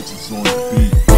It's on the beat.